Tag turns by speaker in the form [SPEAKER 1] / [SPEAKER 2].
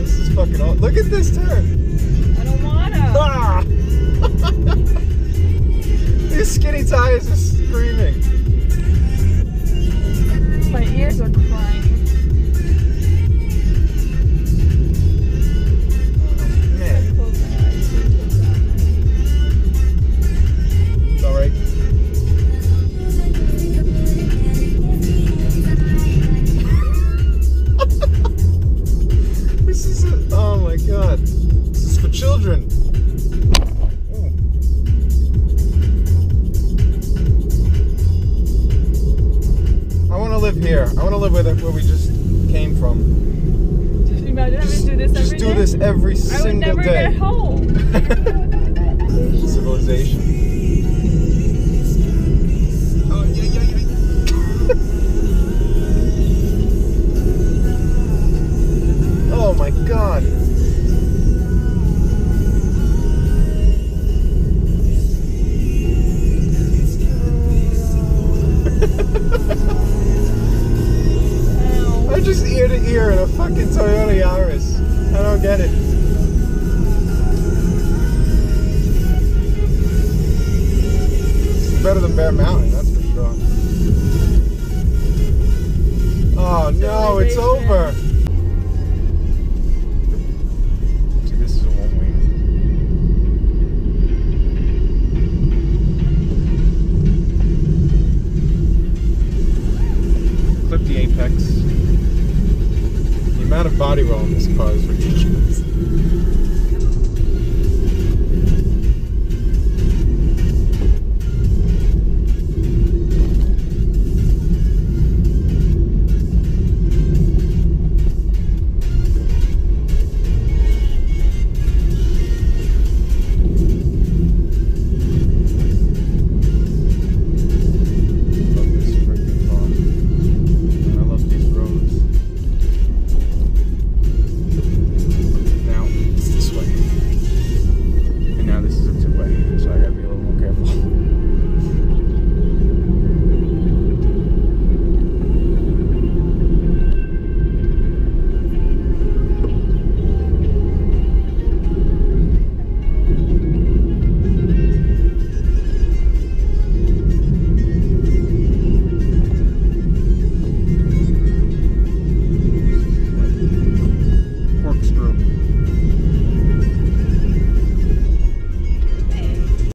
[SPEAKER 1] is fucking. Aw- Look at this turn. Here. I want to live where, where we just came from.
[SPEAKER 2] Just imagine having
[SPEAKER 1] Just,
[SPEAKER 2] to do this
[SPEAKER 1] just
[SPEAKER 2] every
[SPEAKER 1] do
[SPEAKER 2] day.
[SPEAKER 1] this every
[SPEAKER 2] I would
[SPEAKER 1] single
[SPEAKER 2] never
[SPEAKER 1] day.
[SPEAKER 2] get home.
[SPEAKER 1] Civilization. Just ear to ear in a fucking Toyota Yaris. I don't get it. It's better than Bear Mountain, that's for sure. Oh no, it's over. amount of body roll in this car is ridiculous.